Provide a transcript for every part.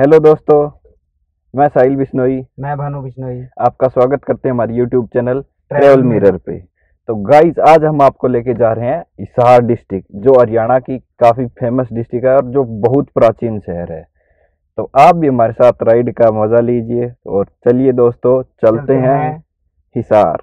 Hello दोस्तों मैं साहिल बिश्नोई। मैं भानु बिश्नोई। आपका स्वागत करते हैं हमारे यूट्यूब चैनल ट्रेवल मिरर पे। तो गाइस आज हम आपको लेके जा रहे हैं इसहार डिस्ट्रिक्ट जो हरियाणा की काफ़ी फ़ेमस डिस्ट्रिक्ट है और जो बहुत प्राचीन शहर है। तो आप भी हमारे साथ राइड का मज़ा लीजिए और चलिए दोस्तों चलते, चलते हैं हैं। हिसार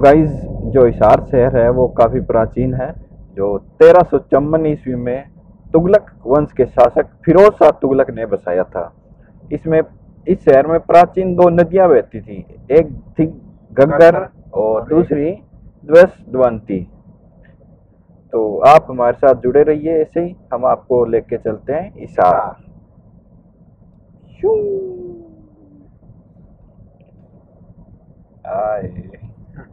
गाइस जो इशार शहर है, वो काफ़ी प्राचीन है, जो तेरह सौ चौवन ईस्वी में तुगलक वंश के शासक फिरोज शाह तुगलक ने बसाया था। इसमें, इस शहर में प्राचीन दो नदियाँ बहती थी, एक थी गग्गर और दूसरी द्वंती तो आप हमारे साथ जुड़े रहिए ऐसे ही, हम आपको लेके चलते हैं इशार। आए।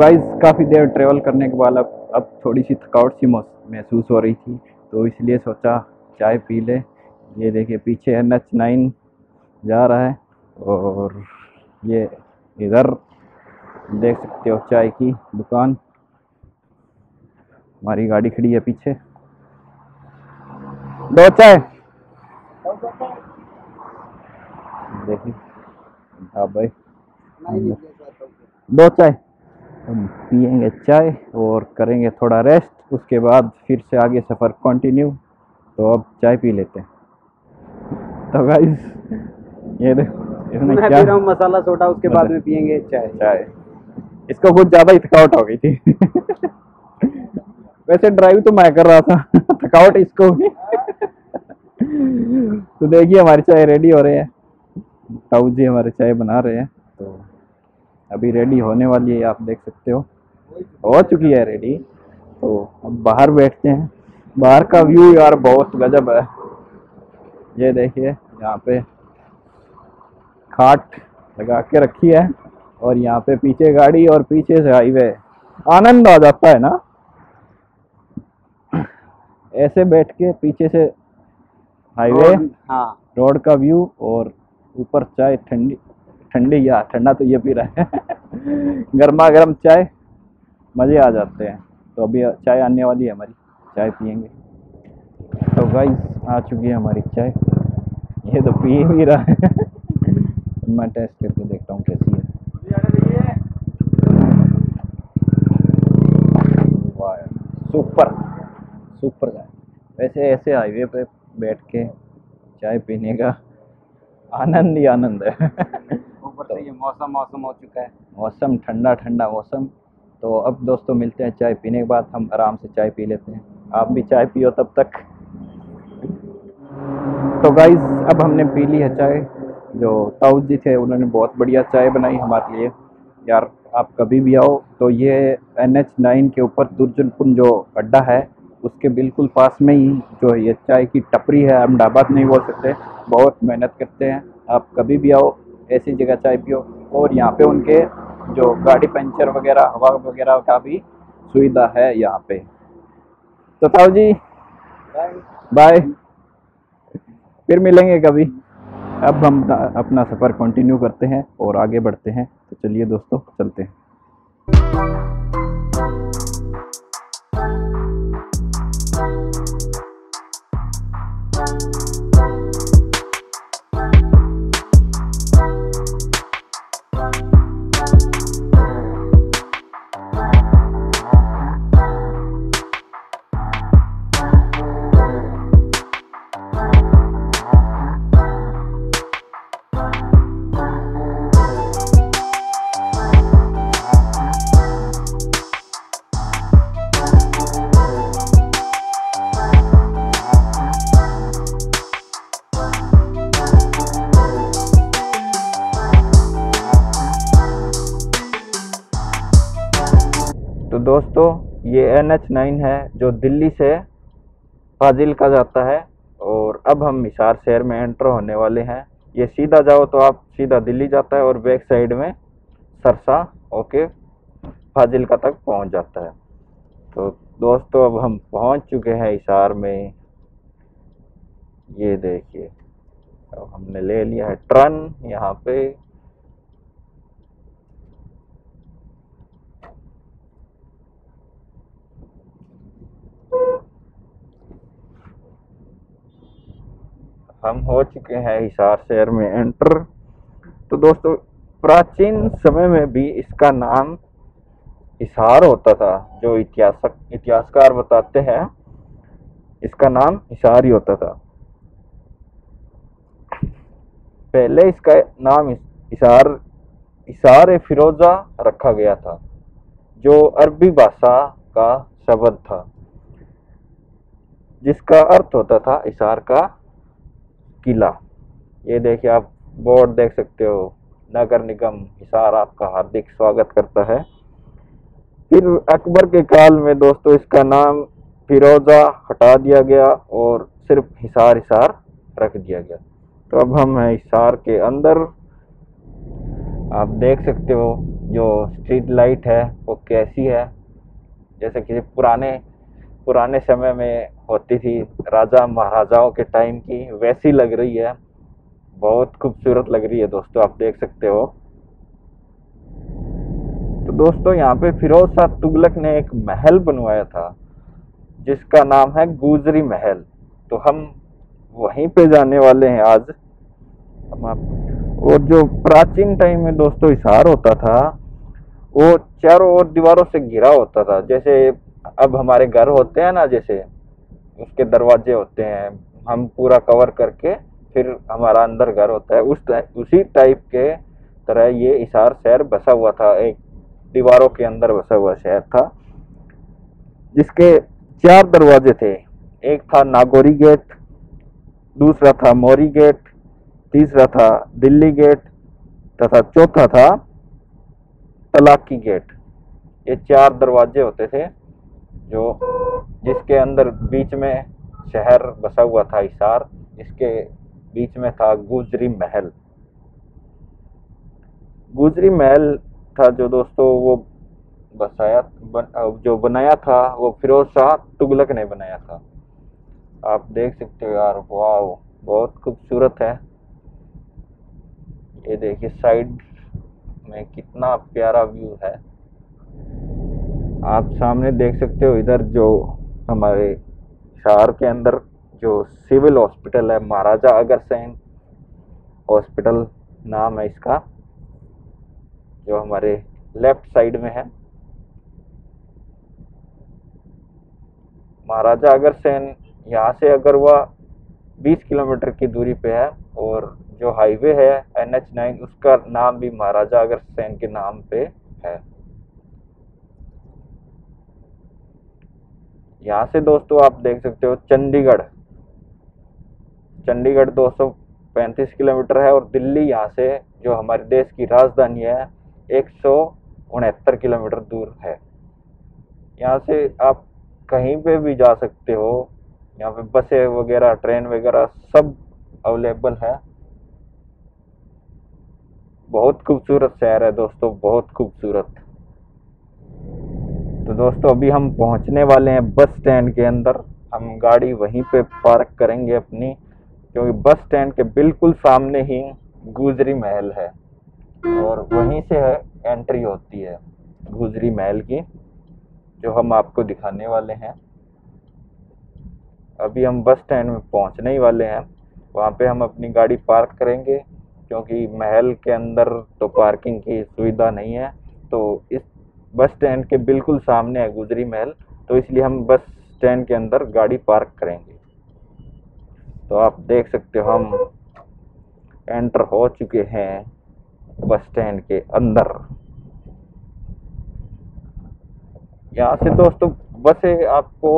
गाइज़ काफ़ी देर ट्रेवल करने के बाद अब अब थोड़ी सी थकावट सी महसूस हो रही थी तो इसलिए सोचा चाय पी ले। ये देखिए पीछे एन एच नाइन जा रहा है और ये इधर देख सकते हो चाय की दुकान। हमारी गाड़ी खड़ी है पीछे। दो चाय। देखिए हाँ भाई। दो चाय। पियेंगे चाय और करेंगे थोड़ा रेस्ट उसके बाद फिर से आगे सफ़र कंटिन्यू तो अब चाय पी लेते हैं। तो गाइस ये देखो इसने मैं क्या पी रहा हूँ मसाला सोडा उसके बाद में पियेंगे चाय। चाय। इसको कुछ ज़्यादा ही थकावट हो गई थी। वैसे ड्राइव तो मैं कर रहा था। थकावट इसको तो देखिए हमारी चाय रेडी हो रही है। ताऊ जी हमारे चाय बना रहे हैं। अभी रेडी होने वाली है आप देख सकते हो। हो चुकी है रेडी तो अब बाहर बैठते हैं। बाहर का व्यू यार बहुत गजब है। ये देखिए यहाँ पे खाट लगा के रखी है और यहाँ पे पीछे गाड़ी और पीछे से हाईवे आनंद आ जाता है ना? ऐसे बैठ के पीछे से हाईवे हाँ। रोड का व्यू और ऊपर चाय ठंडी ठंडी, या, ठंडा तो ये पी रहा। है गर्मा गर्म चाय, मज़े आ जाते हैं। तो अभी चाय आने वाली है हमारी, चाय पियेंगे। तो गाइस आ चुकी है हमारी चाय। ये तो पी भी रहा है। मैं टेस्ट करके देखता हूँ कैसी है। सुपर सुपर चाय वैसे ऐसे हाईवे पे बैठ के चाय पीने का आनंद ही आनंद है। से ये मौसम मौसम हो चुका है। मौसम ठंडा ठंडा मौसम। तो अब दोस्तों मिलते हैं चाय पीने के बाद हम आराम से चाय पी लेते हैं। आप भी चाय पियो तब तक। तो गाइज़ अब हमने पी ली है चाय। जो ताऊ जी थे उन्होंने बहुत बढ़िया चाय बनाई हमारे लिए। यार आप कभी भी आओ तो ये एन एच नाइन के ऊपर दुर्जनपुर जो अड्डा है उसके बिल्कुल पास में ही जो ये चाय की टपरी है अहमदाबाद नहीं बोल सकते। बहुत मेहनत करते हैं। आप कभी भी आओ ऐसी जगह पियो। और यहाँ पे उनके जो गाड़ी पंचर वगैरह, हवा वगैरह का भी सुविधा है यहाँ पे। तो ताऊ जी बाय फिर मिलेंगे कभी। अब हम अपना सफ़र कंटिन्यू करते हैं और आगे बढ़ते हैं। तो चलिए दोस्तों, चलते हैं। दोस्तों, ये एन एच नाइन है, जो दिल्ली से फाजिल का जाता है और अब हम हिसार शहर में एंटर होने वाले हैं। ये सीधा जाओ तो आप सीधा दिल्ली जाता है और बैक साइड में सरसा ओके फाजिलका तक पहुँच जाता है। तो दोस्तों, अब हम पहुँच चुके हैं हिसार में। ये देखिए, अब हमने ले लिया है ट्रन यहाँ पे। हम हो चुके हैं हिसार शहर में एंटर तो दोस्तों, प्राचीन समय में भी इसका नाम हिसार होता था, जो इतिहासक, इतिहासकार बताते हैं, इसका नाम हिसार ही होता था। पहले इसका नाम हिसार हिसार फिरोजा रखा गया था, जो अरबी भाषा का शब्द था, जिसका अर्थ होता था हिसार का किला। ये देखिए आप बोर्ड देख सकते हो, नगर निगम हिसार आपका हार्दिक स्वागत करता है। फिर अकबर के काल में दोस्तों इसका नाम फिरोजा हटा दिया गया और सिर्फ़ हिसार हिसार रख दिया गया। तो अब हम हैं हिसार के अंदर। आप देख सकते हो जो स्ट्रीट लाइट है वो कैसी है, जैसे कि पुराने पुराने समय में होती थी। राजा महाराजाओं के टाइम की वैसी लग रही है। बहुत खूबसूरत लग रही है दोस्तों, आप देख सकते हो। तो दोस्तों, यहाँ पे फिरोज शाह तुगलक ने एक महल बनवाया था, जिसका नाम है गुजरी महल। तो हम वहीं पे जाने वाले हैं आज। हम आप और जो प्राचीन टाइम में दोस्तों हिसार होता था, वो चारों ओर दीवारों से घिरा होता था। जैसे अब हमारे घर होते हैं ना, जैसे उसके दरवाजे होते हैं, हम पूरा कवर करके फिर हमारा अंदर घर होता है। उस उसी टाइप के तरह ये इसार शहर बसा हुआ था, एक दीवारों के अंदर बसा हुआ शहर था, जिसके चार दरवाजे थे। एक था नागौरी गेट, दूसरा था मोरी गेट, तीसरा था दिल्ली गेट, तथा चौथा था तलाकी गेट। ये चार दरवाजे होते थे। जो जिसके अंदर बीच में शहर बसा हुआ था हिसार इसके बीच में था गुजरी महल। गुजरी महल था जो दोस्तों वो बसाया बन, जो बनाया था वो फिरोज शाह तुगलक ने बनाया था। आप देख सकते हो यार वाह बहुत खूबसूरत है। ये देखिए साइड में कितना प्यारा व्यू है। आप सामने देख सकते हो इधर जो हमारे शहर के अंदर जो सिविल हॉस्पिटल है, महाराजा अग्रसेन हॉस्पिटल नाम है इसका, जो हमारे लेफ़्ट साइड में है। महाराजा अग्रसेन यहाँ से अगर वह 20 किलोमीटर की दूरी पे है और जो हाईवे है एन एच नाइन, उसका नाम भी महाराजा अग्रसेन के नाम पे है। यहाँ से दोस्तों आप देख सकते हो चंडीगढ़। चंडीगढ़ 235 किलोमीटर है और दिल्ली यहाँ से जो हमारे देश की राजधानी है, एक सौ उनहत्तर किलोमीटर दूर है। यहाँ से आप कहीं पे भी जा सकते हो, यहाँ पे बसें वगैरह, ट्रेन वगैरह सब अवेलेबल है। बहुत खूबसूरत शहर है दोस्तों, बहुत खूबसूरत। तो दोस्तों, अभी हम पहुँचने वाले हैं बस स्टैंड के अंदर। हम गाड़ी वहीं पे पार्क करेंगे अपनी, क्योंकि बस स्टैंड के बिल्कुल सामने ही गुजरी महल है और वहीं से है एंट्री होती है गुजरी महल की, जो हम आपको दिखाने वाले हैं। अभी हम बस स्टैंड में पहुँचने ही वाले हैं। वहाँ पे हम अपनी गाड़ी पार्क करेंगे, क्योंकि महल के अंदर तो पार्किंग की सुविधा नहीं है तो इस बस स्टैंड के बिल्कुल सामने है गुजरी महल तो इसलिए हम बस स्टैंड के अंदर गाड़ी पार्क करेंगे। तो आप देख सकते हो, हम एंटर हो चुके हैं बस स्टैंड के अंदर। यहाँ से दोस्तों, बसें आपको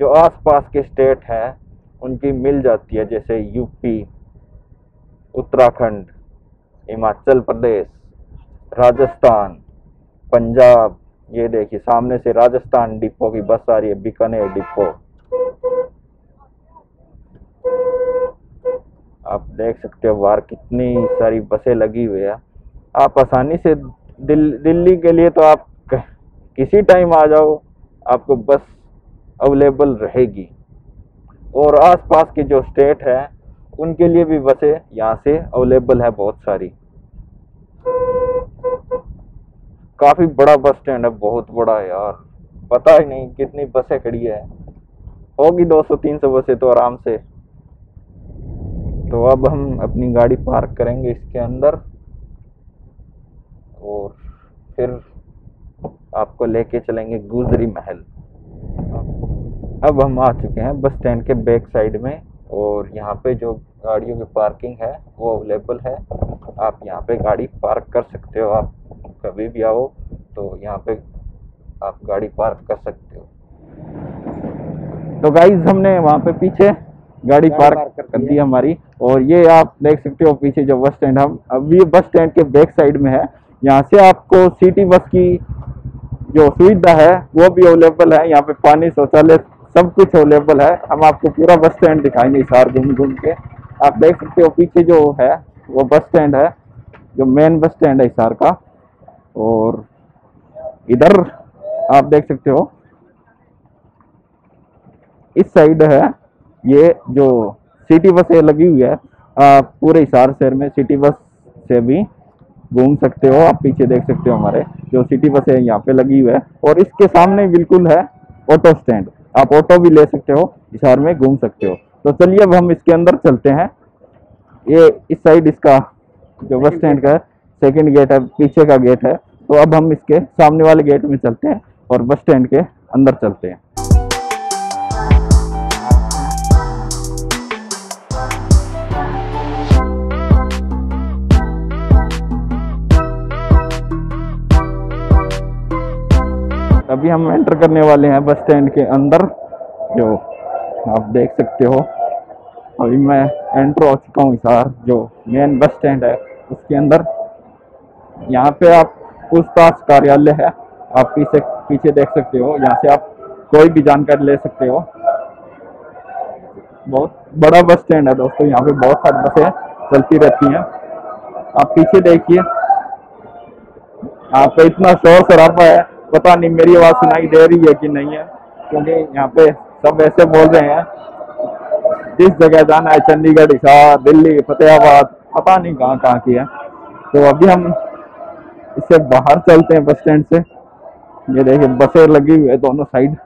जो आसपास के स्टेट हैं, उनकी मिल जाती है, जैसे यूपी, उत्तराखंड, हिमाचल प्रदेश। राजस्थान पंजाब ये देखिए सामने से राजस्थान डिपो की बस आ रही है बीकानेर डिपो। आप देख सकते हो बाहर कितनी सारी बसें लगी हुई है। आप आसानी से दिल, दिल्ली के लिए तो आप किसी टाइम आ जाओ आपको बस अवेलेबल रहेगी। और आसपास के जो स्टेट है उनके लिए भी बसें यहाँ से अवेलेबल है बहुत सारी। काफ़ी बड़ा बस स्टैंड है, बहुत बड़ा यार। पता ही नहीं कितनी बसें खड़ी है। होगी 200-300 बसें तो आराम से। तो अब हम अपनी गाड़ी पार्क करेंगे इसके अंदर। और फिर आपको लेके चलेंगे गुजरी महल। अब हम आ चुके हैं बस स्टैंड के बैक साइड में। और यहाँ पे जो गाड़ियों की पार्किंग है, वो अवेलेबल है। आप यहाँ पे गाड़ी पार्क कर सकते हो आप। कभी भी आओ तो यहाँ पे आप गाड़ी पार्क कर सकते हो। तो गाइज़ हमने वहाँ पे पीछे गाड़ी पार्क पार्क कर दी दी हमारी। और ये आप देख सकते हो पीछे जो बस स्टैंड हम अब ये बस स्टैंड के बैक साइड में है। यहाँ से आपको सिटी बस की जो सुविधा है वो भी अवेलेबल है। यहाँ पे पानी शौचालय सब कुछ अवेलेबल है। हम आपको पूरा बस स्टैंड दिखाएँगे इशार घूम घूम के। आप देख सकते हो पीछे जो है वो बस स्टैंड है जो मेन बस स्टैंड है इशार का। और इधर आप देख सकते हो। इस साइड है, ये जो सिटी बसें लगी हुई है, आप पूरे हिसार शहर में सिटी बस से भी घूम सकते हो, आप पीछे देख सकते हो हमारे जो सिटी बस है, यहाँ पे लगी हुई है। और इसके सामने बिल्कुल है ऑटो स्टैंड, आप ऑटो भी ले सकते हो, हिसार में घूम सकते हो। तो चलिए अब हम इसके अंदर चलते हैं। ये इस साइड इसका जो बस स्टैंड का सेकंड गेट है, पीछे का गेट है। तो अब हम इसके सामने वाले गेट में चलते हैं और बस स्टैंड के अंदर चलते हैं। अभी हम एंटर करने वाले हैं बस स्टैंड के अंदर, जो आप देख सकते हो। अभी मैं एंटर हो चुका हूँ हिसार जो मेन बस स्टैंड है, उसके अंदर। यहाँ पे आप पूछताछ कार्यालय है। आप पीछे पीछे देख सकते हो। यहाँ से आप कोई भी जानकारी ले सकते हो। बहुत बड़ा बस स्टैंड है दोस्तों। यहाँ पे बहुत सारी बसें चलती रहती हैं। आप पीछे देखिए। यहाँ पे इतना शोर शराबा है। पता नहीं मेरी आवाज़ सुनाई दे रही है कि नहीं है, क्योंकि यहाँ पे सब ऐसे बोल रहे हैं। जिस जगह जाना है, चंडीगढ़ हिसार दिल्ली, फतेहाबाद, पता नहीं कहाँ कहाँ की है। तो अभी हम इससे बाहर चलते हैं बस स्टैंड से। ये देखिए बसें लगी हुई है दोनों साइड।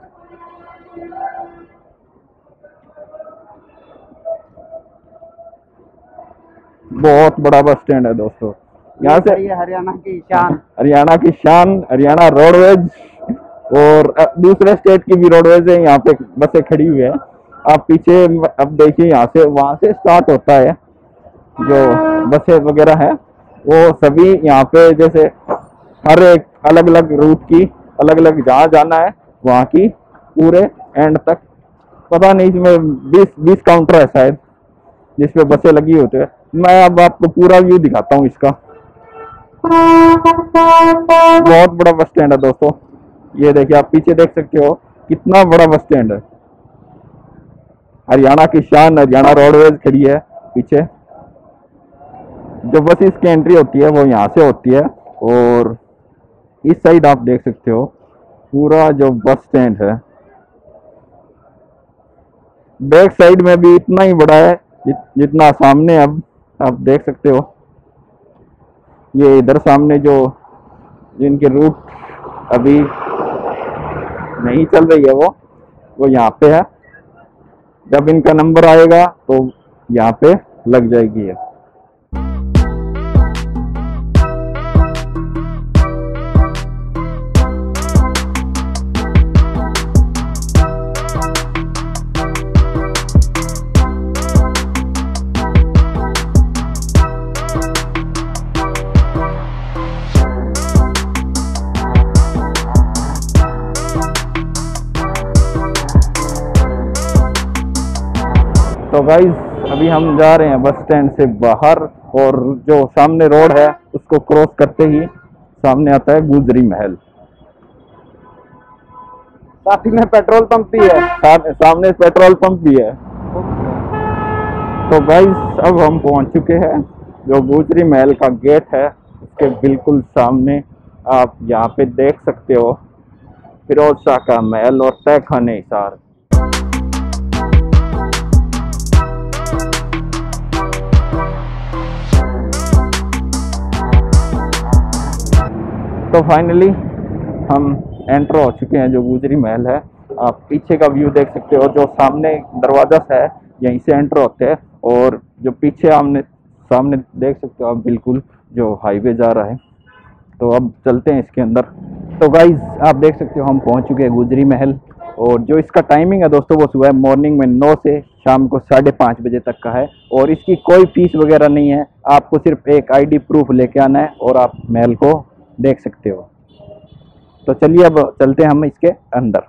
बहुत बड़ा बस स्टैंड है दोस्तों। यहाँ से हरियाणा की शान। हरियाणा की शान हरियाणा रोडवेज़ और दूसरे स्टेट की भी रोडवेज़ है यहाँ पे बसें खड़ी हुई है। आप पीछे अब देखिए यहाँ से वहाँ से स्टार्ट होता है जो बसें वगैरह है। वो सभी यहाँ पे जैसे हर एक अलग अलग रूट की अलग अलग जहाँ जाना है, वहाँ की पूरे एंड तक। पता नहीं इसमें बीस बीस काउंटर है शायद, जिस पे बसें लगी होती है। मैं अब आपको पूरा व्यू दिखाता हूँ इसका। बहुत बड़ा बस स्टैंड है दोस्तों। ये देखिए, आप पीछे देख सकते हो, कितना बड़ा बस स्टैंड है। हरियाणा की शान, हरियाणा रोडवेज़ खड़ी है पीछे। जो बसेस की एंट्री होती है, वो यहाँ से होती है और इस साइड आप देख सकते हो, पूरा जो बस स्टैंड है बैक साइड में भी इतना ही बड़ा है जितना सामने अब आप देख सकते हो। ये इधर सामने जो जिनके रूट अभी नहीं चल रही है वो वो यहाँ पे है। जब इनका नंबर आएगा तो यहाँ पे लग जाएगी ये। तो गाइज़ अभी हम जा रहे हैं बस स्टैंड से बाहर और जो सामने रोड है उसको क्रॉस करते ही सामने आता है गुजरी महल। साथ ही में पेट्रोल पंप भी है। साथ सामने पेट्रोल पंप भी है। तो गाइज़ अब हम पहुँच चुके हैं जो गुजरी महल का गेट है उसके बिल्कुल सामने। आप यहाँ पे देख सकते हो फिरोज शाह का महल और तय खाने हिसार तो फाइनली हम एंटर हो चुके हैं जो गुजरी महल है। आप पीछे का व्यू देख सकते हो, जो सामने दरवाज़ा सा है, यहीं से एंटर होते हैं। और जो पीछे हमने सामने देख सकते हो आप बिल्कुल जो हाईवे जा रहा है। तो अब चलते हैं इसके अंदर। तो गाइज़ आप देख सकते हो हम पहुँच चुके हैं गुजरी महल। और जो इसका टाइमिंग है दोस्तों, वो सुबह मॉर्निंग में नौ से शाम को साढ़े पाँच बजे तक का है। और इसकी कोई फ़ीस वगैरह नहीं है। आपको सिर्फ़ एक आईडी प्रूफ लेके आना है और आप महल को देख सकते हो। तो चलिए अब चलते हैं हम इसके अंदर।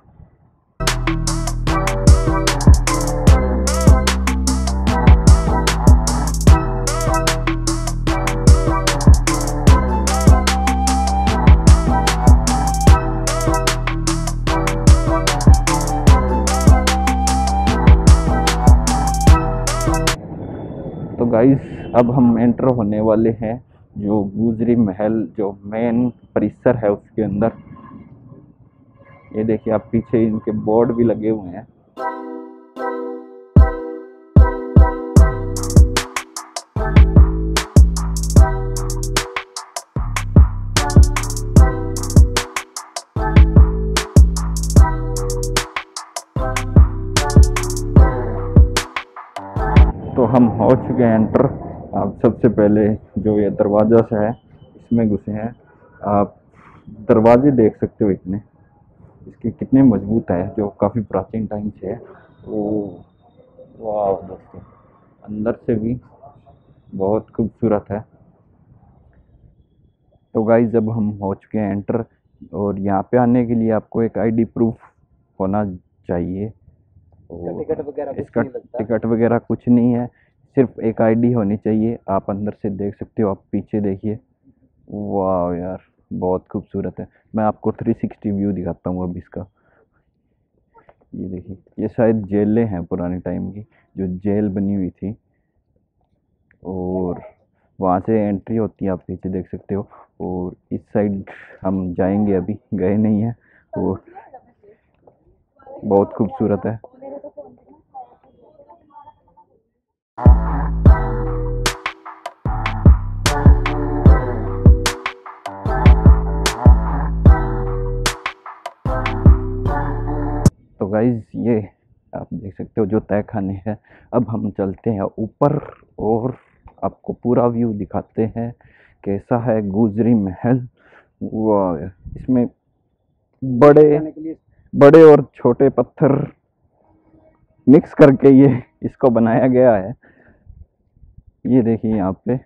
तो गाइस अब हम एंटर होने वाले हैं। जो गुजरी महल जो मेन परिसर है उसके अंदर। ये देखिए, आप पीछे इनके बोर्ड भी लगे हुए हैं। तो हम हो चुके हैं एंटर आप सबसे पहले जो ये दरवाज़ा सा है इसमें घुसे हैं। आप दरवाजे देख सकते हो इतने। इसके कितने मज़बूत है जो काफ़ी प्राचीन टाइम से है। वो वाह दोस्तों अंदर से भी बहुत खूबसूरत है। तो गाइस जब हम हो चुके हैं एंटर और यहाँ पे आने के लिए आपको एक आईडी प्रूफ होना चाहिए। इसका टिकट वगैरह कुछ नहीं है। सिर्फ़ एक आईडी होनी चाहिए। आप अंदर से देख सकते हो, आप पीछे देखिए। वाह यार, बहुत खूबसूरत है। मैं आपको 360 व्यू दिखाता हूँ अब इसका। ये देखिए, ये शायद जेलें हैं पुराने टाइम की, जो जेल बनी हुई थी। और वहाँ से एंट्री होती है, आप पीछे देख सकते हो। और इस साइड हम जाएँगे अभी, गए नहीं हैं। और बहुत खूबसूरत है। तो गाइज़ ये आप देख सकते हो जो तय खाने हैं। अब हम चलते हैं ऊपर और आपको पूरा व्यू दिखाते हैं कैसा है गुजरी महल। वाह इसमें बड़े बड़े और छोटे पत्थर मिक्स करके ये इसको बनाया गया है। ये देखिए यहाँ पे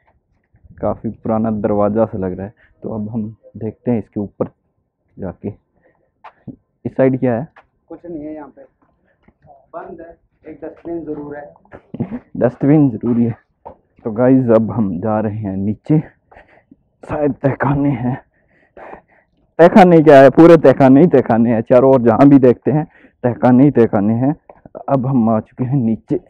काफ़ी पुराना दरवाज़ा सा लग रहा है। तो अब हम देखते हैं इसके ऊपर जाके। इस साइड क्या है? कुछ नहीं है यहाँ पे। बंद है। एक डस्टबिन ज़रूर है। डस्टबिन ज़रूरी है। तो गाइज़ अब हम जा रहे हैं नीचे। शायद तहखाने हैं। तहखाने क्या है? पूरे तहखाने ही तहखाने हैं। चारों ओर जहाँ भी देखते हैं तहखाने ही तहखाने हैं। अब हम आ चुके हैं नीचे।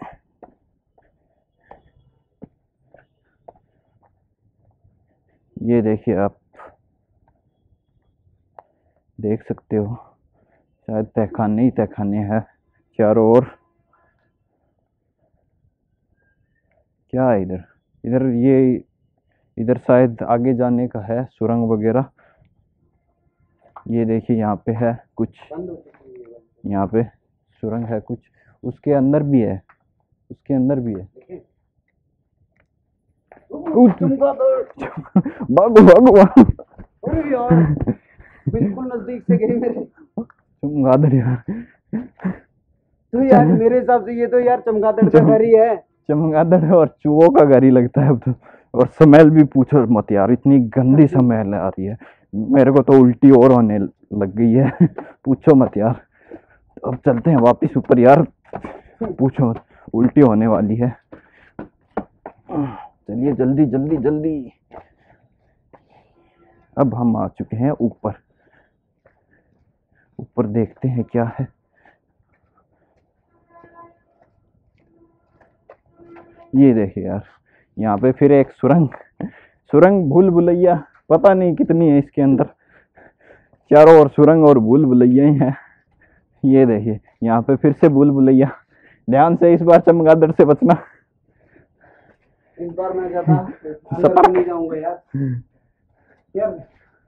ये देखिए आप। देख सकते हो। शायद तहखाने ही तहखाने हैं चारों ओर। क्या है इधर? इधर ये इधर शायद आगे जाने का है सुरंग वगैरह। ये देखिए यहाँ पे है कुछ। यहाँ पे सुरंग है कुछ। उसके अंदर भी है उसके अंदर भी है। भागो भागो भागो। यार बिल्कुल नज़दीक से गई मेरे। चमगादड़ यार। तो यार मेरे हिसाब से ये तो यार चमगादड़ का घर ही है। चमगादड़ और चूहों का घर ही लगता है अब तो। और स्मेल भी पूछो मत यार इतनी गंदी स्मेल आ रही है। मेरे को तो उल्टी और होने लग गई है। पूछो मत यार। अब चलते हैं वापस ऊपर यार। पूछो मत उल्टी होने वाली है। चलिए जल्दी जल्दी जल्दी। अब हम आ चुके हैं ऊपर। ऊपर देखते हैं क्या है। ये देखिए यार यहाँ पे फिर एक सुरंग सुरंग भूल भुलैया पता नहीं कितनी है इसके अंदर। चारों ओर सुरंग और भूल भुलैया ही है। ये देखिए यहाँ पे फिर से भूल भुलैया ध्यान से इस बार चमगादड़ से बचना। इस बार मैं ज़्यादा नहीं जाऊँगा यार। यार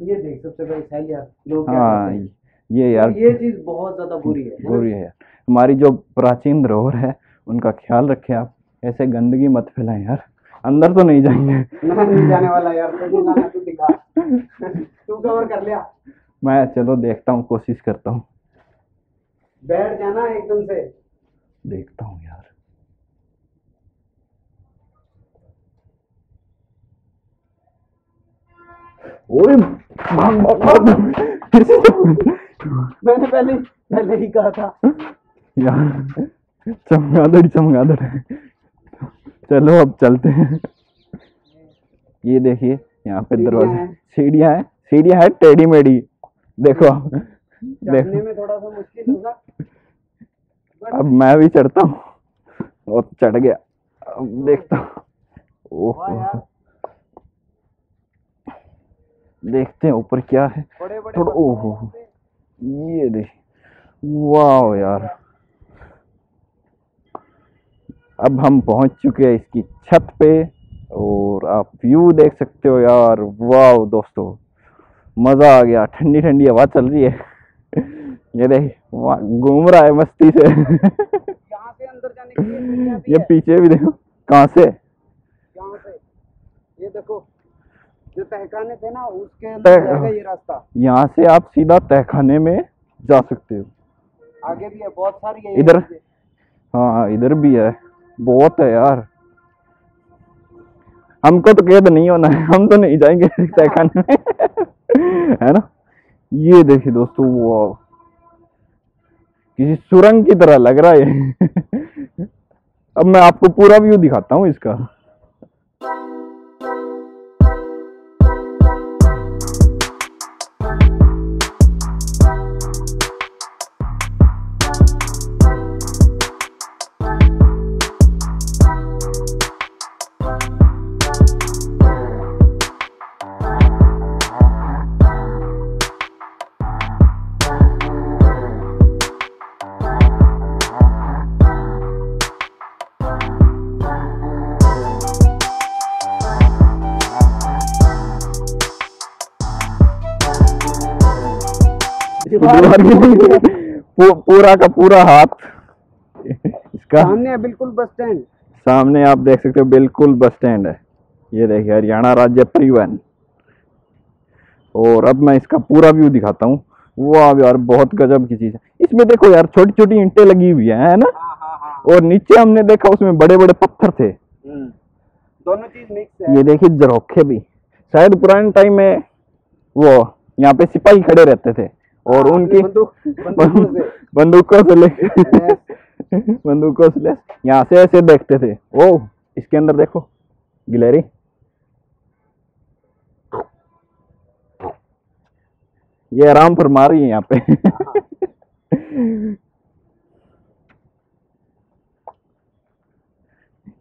ये देख सबसे बड़ी सही यार लोग हैं। ये यार ये चीज़ बहुत ज़्यादा बुरी है बुरी है यार। हमारी जो प्राचीन धरोहर है उनका ख्याल रखें आप। ऐसे गंदगी मत फैलाएँ यार। अंदर तो नहीं जाएँगे। नहीं जाने वाला यार तू दिखा। तू कवर कर लिया मैं चलो देखता हूँ कोशिश करता हूँ। बैठ जाना एकदम से। देखता हूँ यार। ओए भाग भाग भाग। मैंने पहले पहले ही कहा था। यार चमगादड़ चमगादड़ चलो अब चलते हैं। ये देखिए यहाँ पे दरवाज़ा। सीढ़ियाँ है सीढ़ियाँ है टेढ़ी मेढ़ी। देखो देखो में थोड़ा सा मुश्किल होगा। अब मैं भी चढ़ता हूँ। और चढ़ गया। अब देखता हूँ। ओह। देखते हैं ऊपर क्या है। थोड़ा ओहो। ये देख। वाह यार। अब हम पहुँच चुके हैं इसकी छत पे और आप व्यू देख सकते हो यार। वाह दोस्तों मज़ा आ गया। ठंडी ठंडी हवा चल रही है। ये देख वहाँ घूम रहा है मस्ती से। यहाँ से अंदर जाने के लिए ये पीछे भी देखो कहाँ से? से। ये देखो जो तहखाने थे ना उसके अंदर ये रास्ता। यहाँ से आप सीधा तहखाने में जा सकते हो। आगे भी है बहुत सारी है इधर? हाँ इधर भी है। बहुत है यार। हमको तो कैद नहीं होना है। हम तो नहीं जाएँगे तहखाने में। है ना? ये देखिए दोस्तों वो किसी सुरंग की तरह लग रहा है अब मैं आपको पूरा व्यू दिखाता हूँ इसका। दीवार की पू- पूरा का पूरा हाथ। इसका सामने है बिल्कुल बस स्टैंड। सामने आप देख सकते हो बिल्कुल बस स्टैंड है। ये देखिए हरियाणा राज्य परिवहन। और अब मैं इसका पूरा व्यू दिखाता हूँ। वो वाह यार बहुत गजब की चीज़ है। इसमें देखो यार छोटी छोटी ईंटें लगी हुई है है ना? हाँ हाँ हाँ। और नीचे हमने देखा उसमें बड़े बड़े पत्थर थे। हम्म। दोनों चीज़ मिक्स है। ये देखिए जरोखे भी। शायद पुराने टाइम में वो यहाँ पे सिपाही खड़े रहते थे। और हाँ, उनकी बंदूकों से। लेके बंदूकों से ले। यहाँ से ऐसे देखते थे। ओ इसके अंदर देखो गिलहरी। ये आराम फरमा रही है यहाँ पे।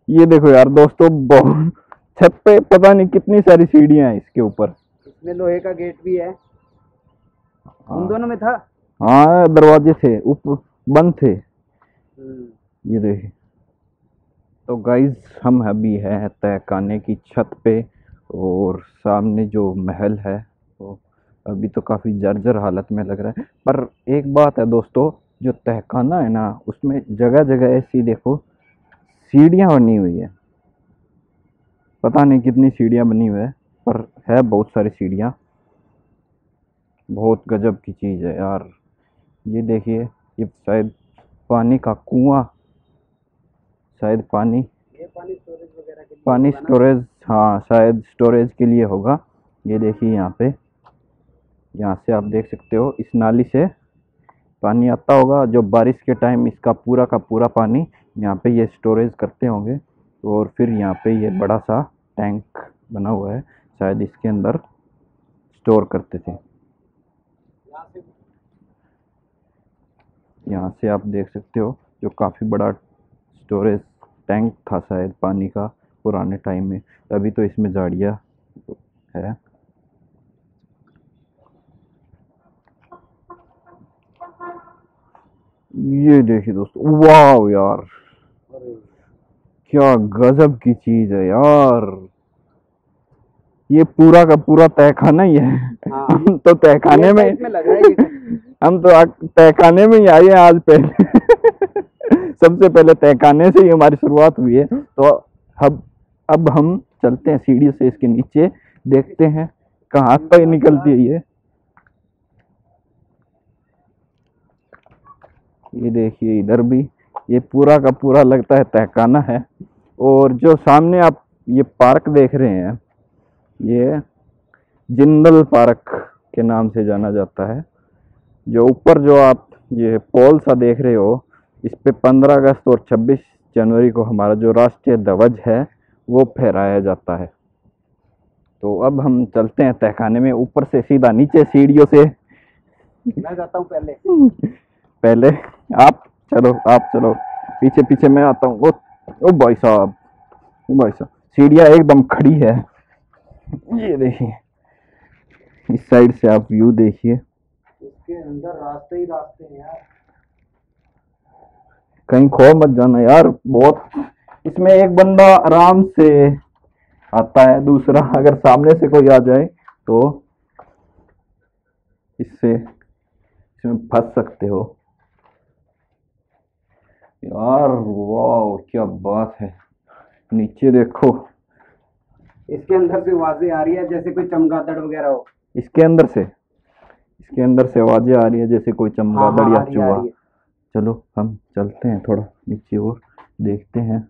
ये देखो यार दोस्तों बहुत छत पे पता नहीं कितनी सारी सीढ़ियाँ हैं इसके ऊपर। इसमें लोहे का गेट भी है। उन दोनों में था? हाँ दरवाजे थे ऊपर बंद थे। हम्म। ये देखिए। तो गाइज़ हम अभी है तहखाने की छत पे और सामने जो महल है वो अभी तो काफ़ी जर्जर हालत में लग रहा है। पर एक बात है दोस्तों जो तहखाना है ना उसमें जगह जगह ऐसी देखो सीढ़ियाँ बनी हुई है। पता नहीं कितनी सीढ़ियाँ बनी हुई है पर है बहुत सारी सीढ़ियाँ। बहुत गजब की चीज़ है यार। ये देखिए ये शायद पानी का कुआँ। शायद पानी। ये पानी स्टोरेज वगैरह के लिए पानी स्टोरेज हाँ शायद स्टोरेज के लिए होगा। ये देखिए यहाँ पे। यहाँ से आप देख सकते हो इस नाली से पानी आता होगा। जो बारिश के टाइम इसका पूरा का पूरा पानी यहाँ पे ये स्टोरेज करते होंगे। और फिर यहाँ पे ये बड़ा सा टैंक बना हुआ है। शायद इसके अंदर स्टोर करते थे। यहाँ से आप देख सकते हो जो काफ़ी बड़ा स्टोरेज टैंक था शायद पानी का पुराने टाइम में। अभी तो इसमें झाड़ियाँ है। ये देखिए दोस्तों वाह यार! क्या गजब की चीज़ है यार! ये पूरा का पूरा तहखाना ही है। हाँ। हम तो तहखाने में में हम तो तहखाने में ही आए हैं आज पहले। सबसे पहले तहखाने से ही हमारी शुरुआत हुई है। तो अब अब हम चलते हैं सीढ़ी से इसके नीचे। देखते हैं कहाँ तक निकलती है ये। ये देखिए इधर भी। ये पूरा का पूरा लगता है तहखाना है। और जो सामने आप ये पार्क देख रहे हैं ये जिंदल पार्क के नाम से जाना जाता है। जो ऊपर जो आप ये पोल सा देख रहे हो इस पे 15 अगस्त और 26 जनवरी को हमारा जो राष्ट्रीय ध्वज है वो फहराया जाता है। तो अब हम चलते हैं तहखाने में ऊपर से सीधा नीचे सीढ़ियों से। मैं जाता हूँ पहले। पहले आप चलो आप चलो। पीछे पीछे मैं आता हूँ। ओ, ओ भाई साहब ओ भाई साहब सीढ़ियाँ एकदम खड़ी है। ये देखिए इस साइड से आप व्यू देखिए। इसके अंदर रास्ते ही रास्ते हैं यार। कहीं खो मत जाना यार बहुत। इसमें एक बंदा आराम से आता है दूसरा अगर सामने से कोई आ जाए तो इससे इसमें फंस सकते हो। यार वाह क्या बात है। नीचे देखो। इसके अंदर से आवाज़ें आ रही है जैसे कोई चमगादड़ वगैरह हो। इसके अंदर से इसके अंदर से आवाज़ें आ रही है जैसे कोई चमगादड़ हाँ, या है, चूहा। चलो हम चलते हैं थोड़ा नीचे और देखते हैं।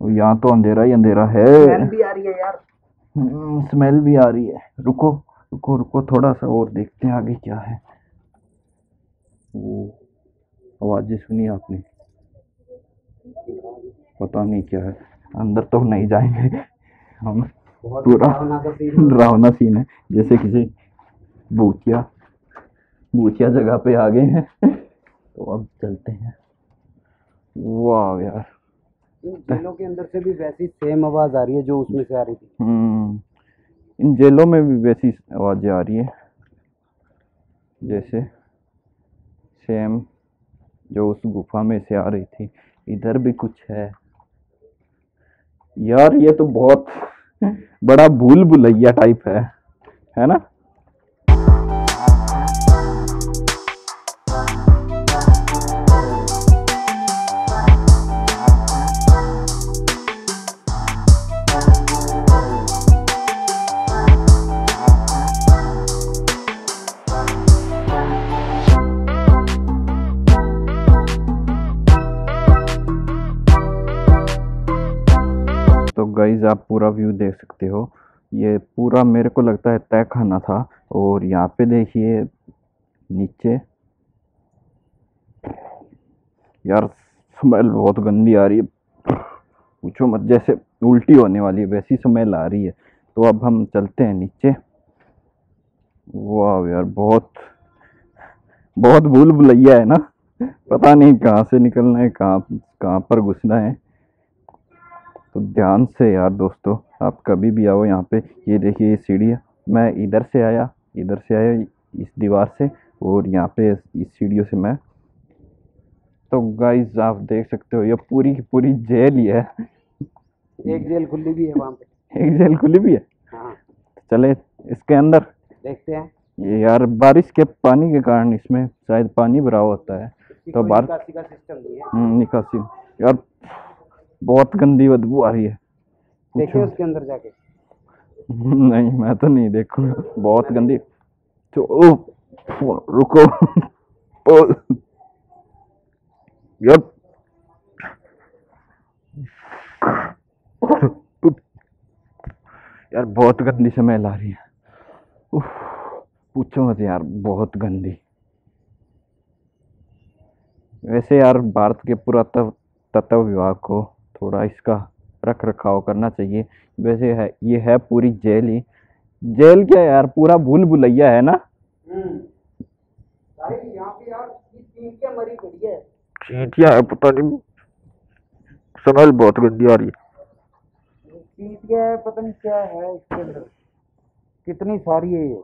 यहाँ तो अंधेरा ही अंधेरा है। स्मेल भी आ रही है यार। स्मेल भी आ रही है। रुको रुको रुको थोड़ा सा और देखते हैं आगे क्या है। वो आवाज़ें सुनी आपने? पता नहीं क्या है। अंदर तो नहीं जाएँगे। हम पूरा डरावना सीन हो। जैसे किसी भूतिया भूतिया जगह पे आ गए हैं। तो अब चलते हैं। वाह यार। इन जेलों के अंदर से भी वैसी सेम आवाज़ आ रही है जो उसमें से आ रही थी। हम्म। इन जेलों में भी वैसी आवाज़ें आ रही है। जैसे सेम जो उस गुफा में से आ रही थी। इधर भी कुछ है। यार ये तो बहुत बड़ा भूल भुलैया टाइप है है ना? आप पूरा व्यू देख सकते हो। ये पूरा मेरे को लगता है तय खाना था और यहाँ पे देखिए, नीचे। यार स्मेल बहुत गंदी आ रही है। पूछो मत, जैसे उल्टी होने वाली है, वैसी स्मेल आ रही है। तो अब हम चलते हैं नीचे। वाह यार, बहुत बहुत भूल भुलैया है ना। पता नहीं कहाँ से निकलना है, कहाँ कहाँ पर घुसना है। तो ध्यान से यार दोस्तों आप कभी भी आओ यहाँ पे। ये देखिए ये सीढ़ी है। मैं इधर से आया इधर से आया इस दीवार से और यहाँ पे इस सीढ़ियों से मैं। तो गाइस आप देख सकते हो ये पूरी की पूरी जेल ही है। एक जेल खुली भी है वहाँ पे। एक जेल खुली भी है? हाँ। चले इसके अंदर। देखते हैं। ये यार बारिश के पानी के कारण इसमें शायद पानी भरा होता है। तो कोई बार निकासी का सिस्टम नहीं है। हम्म, निकासी। यार बहुत गंदी बदबू आ रही है। देखिए उसके अंदर जाके। नहीं मैं तो नहीं देखूँगा बहुत गंदी। तो ओ, रुको। ओ, यार यार बहुत गंदी स्मेल आ रही है। पूछो मत यार बहुत गंदी। वैसे यार भारत के पुरातत्व तत्व विभाग को थोड़ा इसका रख रखाव करना चाहिए। वैसे है ये है पूरी जेल ही। जेल क्या यार? पूरा भूल भुलैया है ना? भाई यहाँ पे यार ये चींटियाँ मरी पड़ी है। पता नहीं। स्मेल बहुत गंदी आ रही है। चींटियाँ है पता नहीं क्या है इसके अंदर। कितनी सारी है ये।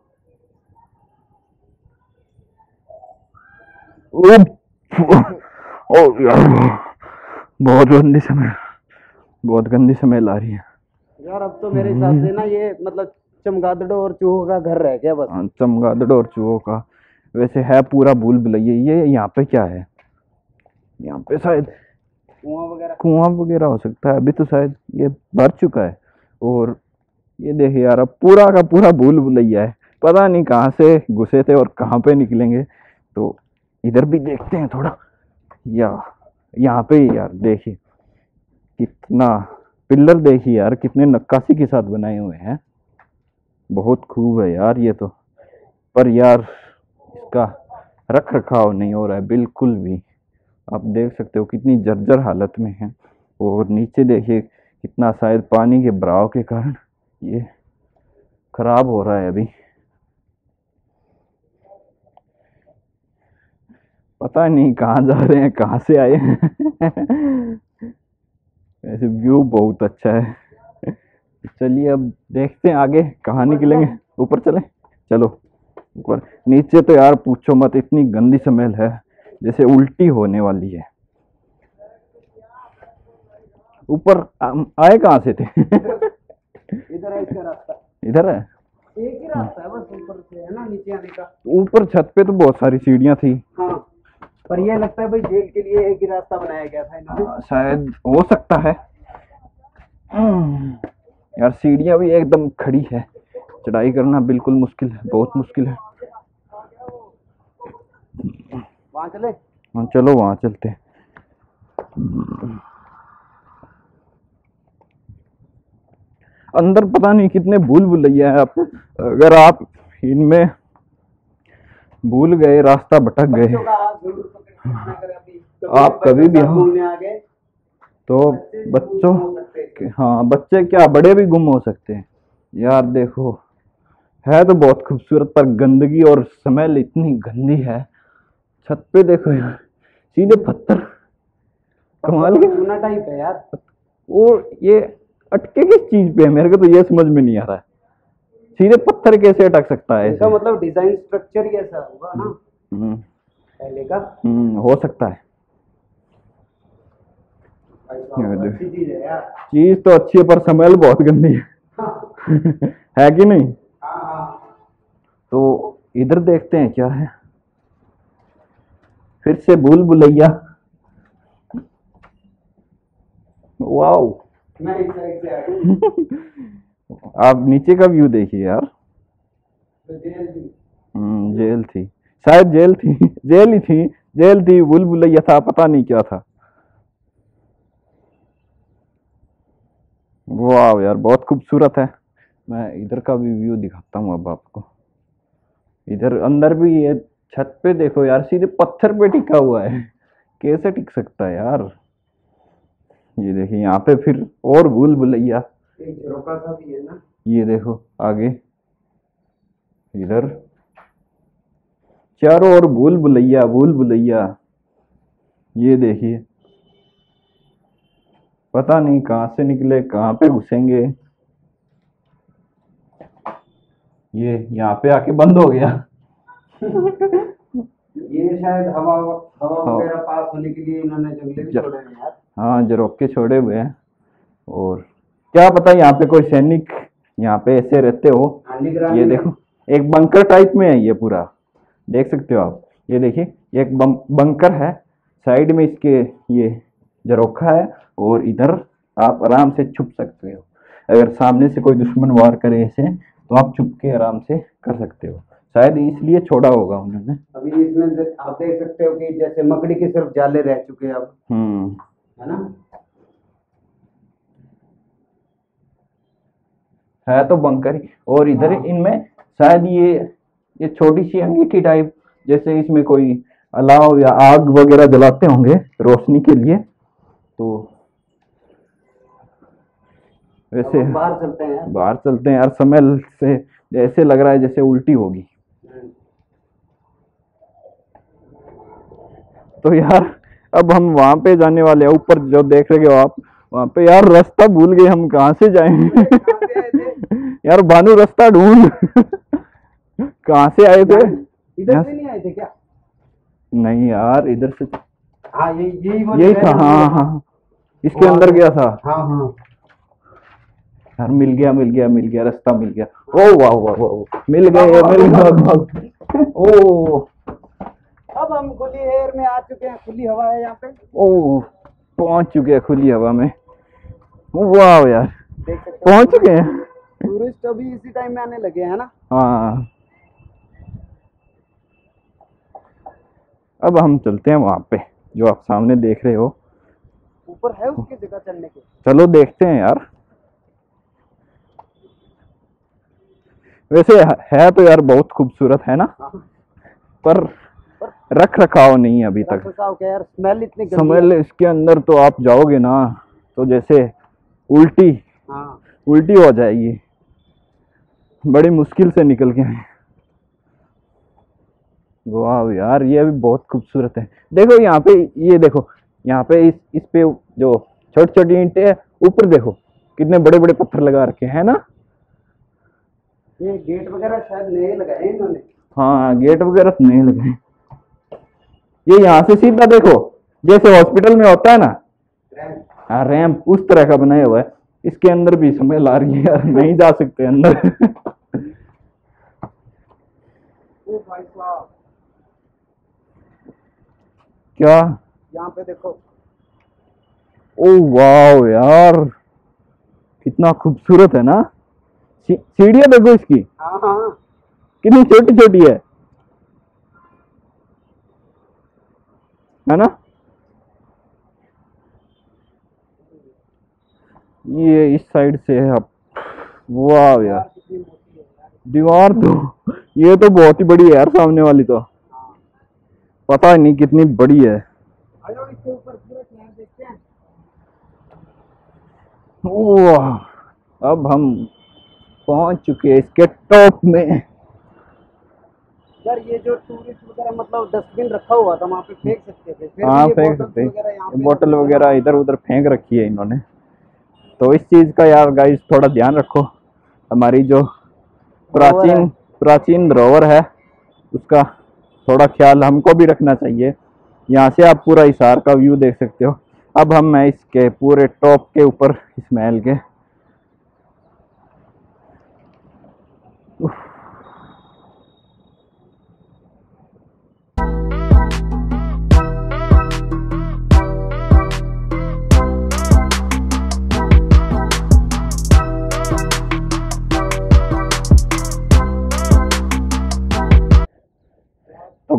ओ यार बहुत गंदी स्मेल। बहुत गंदी स्मेल आ रही है। यार अब तो मेरे हिसाब से ना ये मतलब चमगादड़ों और चूहों का घर रह गया बस। हाँ, चमगादड़ और चूहों का। वैसे है पूरा भूल भुलैया ये यहाँ पे क्या है? यहाँ पे शायद कुआँ वगैरह। कुआँ वगैरह हो सकता है। अभी तो शायद ये भर चुका है। और ये देखिए यार अब पूरा का पूरा भूल भुलैया है। पता नहीं कहाँ से घुसे थे और कहाँ पे निकलेंगे। तो इधर भी देखते हैं थोड़ा। या यहाँ पे ही यार देखिए। कितना पिल्लर देखिए यार, कितने नक्काशी के साथ बनाए हुए हैं। बहुत खूब है यार ये तो। पर यार, इसका रख रखाव नहीं हो रहा है, बिल्कुल भी। आप देख सकते हो कितनी जर्जर हालत में है। और नीचे देखिए, कितना शायद पानी के बहाव के कारण ये खराब हो रहा है अभी। पता नहीं कहाँ जा रहे हैं, कहाँ से आए हैं। वैसे व्यू बहुत अच्छा है। चलिए अब देखते हैं आगे कहाँ निकलेंगे ऊपर चले। चलो ऊपर। नीचे तो यार पूछो मत इतनी गंदी स्मेल है जैसे उल्टी होने वाली है। ऊपर आए कहाँ से थे? इधर है इसका रास्ता। इधर है? एक ही रास्ता है बस ऊपर से है ना नीचे आने का। ऊपर छत पे तो बहुत सारी सीढ़ियाँ थी। हाँ। पर ये लगता है भाई जेल के लिए एक ही रास्ता बनाया गया था इन्होंने। हाँ, शायद हो सकता है। यार सीढ़ियाँ भी एकदम खड़ी है। चढ़ाई करना बिल्कुल मुश्किल है बहुत मुश्किल है। वहाँ चले? हाँ चलो वहाँ चलते हैं। अंदर पता नहीं कितने भूल भुलैया है आप। अगर आप इनमें भूल गए रास्ता भटक गए। करें अभी आप कभी भी गए तो बच्चों हो हैं। हाँ बच्चे क्या बड़े भी गुम हो सकते हैं। यार देखो है तो बहुत खूबसूरत पर गंदगी और स्मेल इतनी गंदी है। छत पे देखो यार सीधे पत्थर। कमाल के। टाइप है यार। और ये अटके किस चीज़ पे है? मेरे को तो ये समझ में नहीं आ रहा है। सीधे पत्थर कैसे अटक सकता है इसका मतलब डिज़ाइन स्ट्रक्चर ही ऐसा होगा ना। हम्म, पहले का। हम्म, हो सकता है। चीज़ तो अच्छी है पर स्मेल बहुत गंदी है। हाँ। है कि नहीं? हाँ हाँ। तो इधर देखते हैं क्या है। फिर से भूल भुलैया। वाओ। आप नीचे का व्यू देखिए यार। हम्म, जेल थी। शायद जेल थी जेल ही थी जेल थी भूल भुलैया था पता नहीं क्या था। वाह यार बहुत खूबसूरत है। मैं इधर का भी व्यू दिखाता हूँ अब आपको। इधर अंदर भी ये छत पे देखो यार सीधे पत्थर पे टिका हुआ है। कैसे टिक सकता है यार? ये देखिए यहाँ पे फिर और भूल भुलैया एक झरोका सा भी है ना? ये देखो आगे। इधर। चारों ओर भूल भुलैया भूल भुलैया ये देखिए। पता नहीं कहाँ से निकले कहाँ पे घुसेंगे। ये यहाँ पे आके बंद हो गया। ये शायद हवा हवा हाँ। वगैरह पास होने के लिए इन्होंने जंगले भी छोड़े हैं यार। हाँ जरोके छोड़े हुए हैं। और क्या पता यहाँ पे कोई सैनिक यहाँ पे ऐसे रहते हो। ये देखो एक बंकर टाइप में है ये पूरा। देख सकते हो आप। ये देखिए एक बंकर है। साइड में इसके ये जरोखा है और इधर आप आराम से छुप सकते हो। अगर सामने से कोई दुश्मन वार करे ऐसे तो आप छुप के आराम से कर सकते हो। शायद इसलिए छोड़ा होगा उन्होंने। अभी इसमें आप देख सकते हो कि जैसे मकड़ी के सिर्फ़ जाले रह चुके हैं अब। हम्म। है ना? है तो बंकर ही। और इधर हाँ। इनमें शायद ये ये छोटी सी अंगीठी टाइप जैसे इसमें कोई अलाव या आग वगैरह जलाते होंगे रोशनी के लिए तो वैसे बाहर चलते हैं। बाहर चलते हैं। यार समय से ऐसे लग रहा है जैसे उल्टी होगी। तो यार अब हम वहाँ पे जाने वाले हैं। ऊपर जो देख रहे हो आप वहाँ पे यार रास्ता भूल गए हम कहाँ से जाएँगे? यार भानु रास्ता ढूंढ। कहाँ से आए थे? इधर से नहीं आए थे क्या? नहीं यार इधर से। हाँ ये यही यही था हाँ हाँ इसके अंदर गया था। हाँ हाँ। यार मिल गया मिल गया मिल गया रास्ता मिल गया। ओ वाह वाह वाह मिल गए मिल गया ओ। अब हम खुली एयर में आ चुके हैं खुली हवा है यहाँ पे। ओ पहुँच चुके हैं खुली हवा में। वाह यार। पहुँच चुके हैं। टूरिस्ट अभी इसी टाइम में आने लगे हैं ना? हाँ। अब हम चलते हैं वहाँ पे जो आप सामने देख रहे हो। ऊपर है उसकी जगह चढ़ने के? चलो देखते हैं यार। वैसे है तो यार बहुत खूबसूरत है ना? हाँ। पर रख रखाव नहीं है अभी तक। रखरखाव क्या यार? स्मेल इतनी समझ इसके अंदर तो आप जाओगे ना तो जैसे उल्टी। हाँ। उल्टी हो जाएगी। बड़ी मुश्किल से निकल के आए। वाह यार ये भी बहुत खूबसूरत है। देखो यहाँ पे ये देखो यहाँ पे इस इस पे जो छोटी छोटी ईंटें हैं ऊपर देखो कितने बड़े बड़े पत्थर लगा रखे हैं ना? ये गेट वगैरह शायद नए लगाए इन्होंने। हाँ गेट वगैरह तो नहीं लगे ये यहाँ से सीधा देखो जैसे हॉस्पिटल में होता है ना रैंप। उस तरह का बनाया हुआ है। इसके अंदर भी समय ला रही है यार नहीं जा सकते अंदर। क्या? यहाँ पे देखो। ओ वाह यार कितना खूबसूरत है ना। सीढ़ियाँ देखो इसकी। हाँ हाँ। कितनी छोटी छोटी है। है ना? ये इस साइड से है अब। वाह यार। दीवार तो ये तो बहुत ही बड़ी है यार सामने वाली तो। पता ही नहीं कितनी बड़ी है। वाह। अब हम पहुँच चुके हैं इसके टॉप में। यार ये जो टूरिस्ट वगैरह मतलब डस्टबिन रखा हुआ था वहाँ पे फेंक सकते थे। हाँ फेंक सकते हैं। बोतल वगैरह इधर उधर फेंक रखी है इन्होंने। तो इस चीज़ का यार गाइस थोड़ा ध्यान रखो। हमारी जो प्राचीन प्राचीन रोवर है उसका थोड़ा ख्याल हमको भी रखना चाहिए। यहाँ से आप पूरा इशार का व्यू देख सकते हो। अब हम मैं इसके पूरे टॉप के ऊपर इस महल के।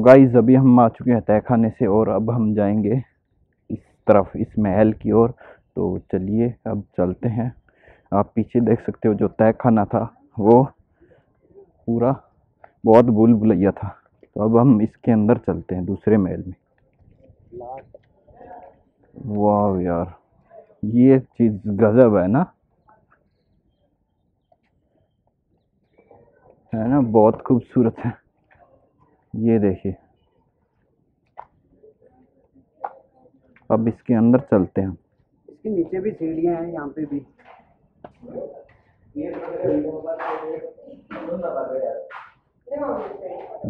गाइस, अभी हम आ चुके हैं तहखाने से और अब हम जाएँगे इस तरफ़, इस महल की ओर। तो चलिए, अब चलते हैं। आप पीछे देख सकते हो जो तहखाना था, वो पूरा बहुत भूल भुलैया था। तो अब हम इसके अंदर चलते हैं, दूसरे महल में। वाह यार, ये चीज़ गजब है ना? है ना? बहुत खूबसूरत है। ये देखिए। अब इसके अंदर चलते हैं। इसके नीचे भी सीढ़ियाँ हैं यहाँ पे भी।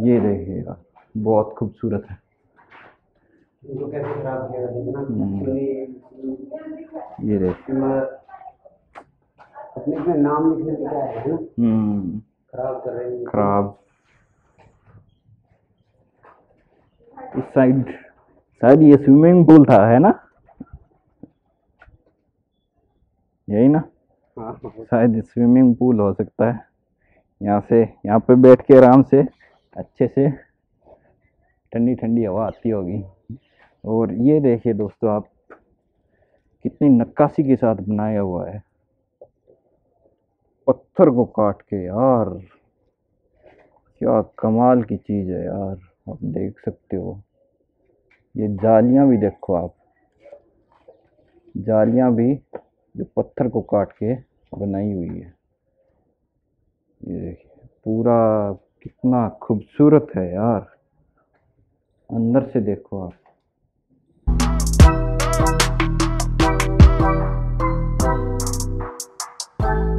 ये देखिएगा बहुत खूबसूरत है। हम्म। ये देखिए। अपने नाम लिखने के है ना? हम्म। खराब कर रहे हैं। खराब। इस साइड शायद ये स्विमिंग पूल था है ना? यही ना? हाँ शायद स्विमिंग पूल हो सकता है। यहाँ से यहाँ पे बैठ के आराम से अच्छे से ठंडी ठंडी हवा आती होगी। और ये देखिए दोस्तों आप कितनी नक्काशी के साथ बनाया हुआ है। पत्थर को काट के यार। क्या कमाल की चीज़ है यार। आप देख सकते हो। ये जालियाँ भी देखो आप। जालियाँ भी जो पत्थर को काट के बनाई हुई है। ये पूरा कितना खूबसूरत है यार। अंदर से देखो आप।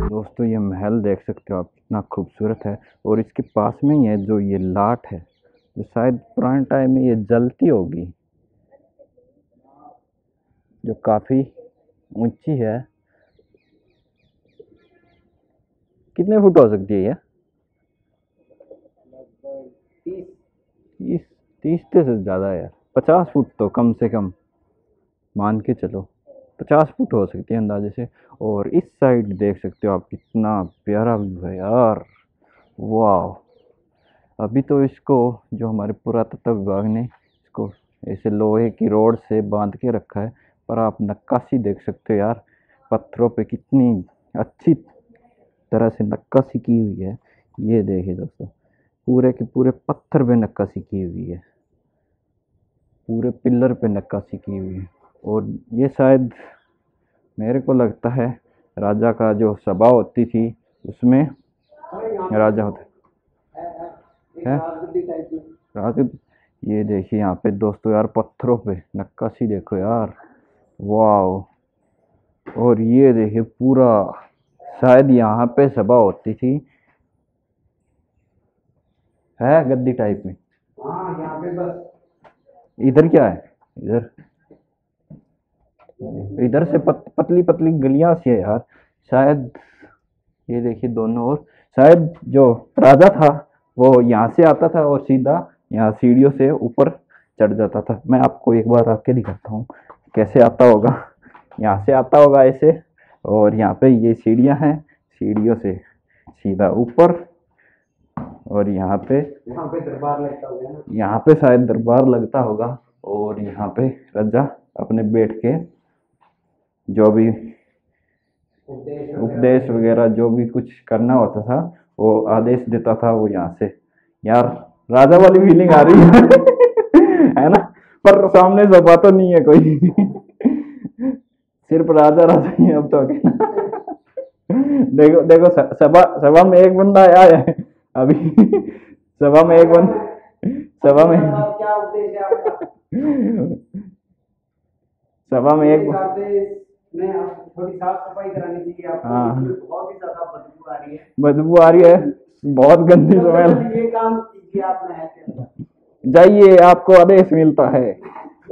दोस्तों, ये महल देख सकते हो आप, कितना खूबसूरत है। और इसके पास में ही है जो ये लाट है। जो शायद पुराने टाइम में ये जलती होगी। जो काफ़ी ऊँची है। कितने फुट हो सकती है ये? तीस तीस तीस से ज़्यादा यार। पचास फुट तो कम से कम। मान के चलो। पचास फुट हो सकती है अंदाजे से। और इस साइड देख सकते हो आप कितना प्यारा व्यू है यार। वाह अभी तो इसको, जो हमारे पुरातत्व विभाग ने इसको, ऐसे लोहे की रोड से बाँध के रखा है, पर आप नक्काशी देख सकते हो यार, पत्थरों पे कितनी अच्छी तरह से नक्काशी की हुई है। ये देखिए दोस्तों, पूरे के पूरे पत्थर पे नक्काशी की हुई है। पूरे पिलर पे नक्काशी की हुई है। और ये शायद मेरे को लगता है राजा का जो सभा होती थी, उसमें राजा होते है, ये देखिए यहाँ पे दोस्तों यार पत्थरों पे। नक्काशी देखो यार। वाह और ये देखिए पूरा शायद यहाँ पे सभा होती थी। है गद्दी टाइप में? हाँ पे बस। इधर क्या है? इधर। इधर से पत, पतली पतली गलियाँ सी है यार। शायद ये देखिए दोनों और शायद जो राजा था वो यहाँ से आता था और सीधा यहाँ सीढ़ियों से ऊपर चढ़ जाता था। मैं आपको एक बार आके दिखाता हूँ कैसे आता होगा। यहाँ से आता होगा ऐसे और यहाँ पे ये सीढ़ियाँ हैं। सीढ़ियों से सीधा ऊपर और यहाँ पे यहाँ पे दरबार लगता होगा यहाँ पे शायद दरबार लगता होगा और यहाँ पे राजा अपने बैठ के जो भी उपदेश उपदेश वगैरह जो भी कुछ करना होता था वो आदेश देता था वो यहाँ से। यार राजा वाली फीलिंग आ रही है। है ना? पर सामने सभा तो नहीं है कोई। सिर्फ़ राजा राजा ही अब तो देखो देखो सभा सभा में एक बंदा आया है। अभी सभा में एक बंदा सभा में सभा में एक मैं थोड़ी साफ़ सफ़ाई करानी चाहिए। आपको हाँ। बहुत ही ज़्यादा बदबू आ रही है। बदबू आ रही है। बहुत गंदी स्मेल मतलब ये काम कीजिए आप नहर के अंदर। जाइए आपको आदेश मिलता है।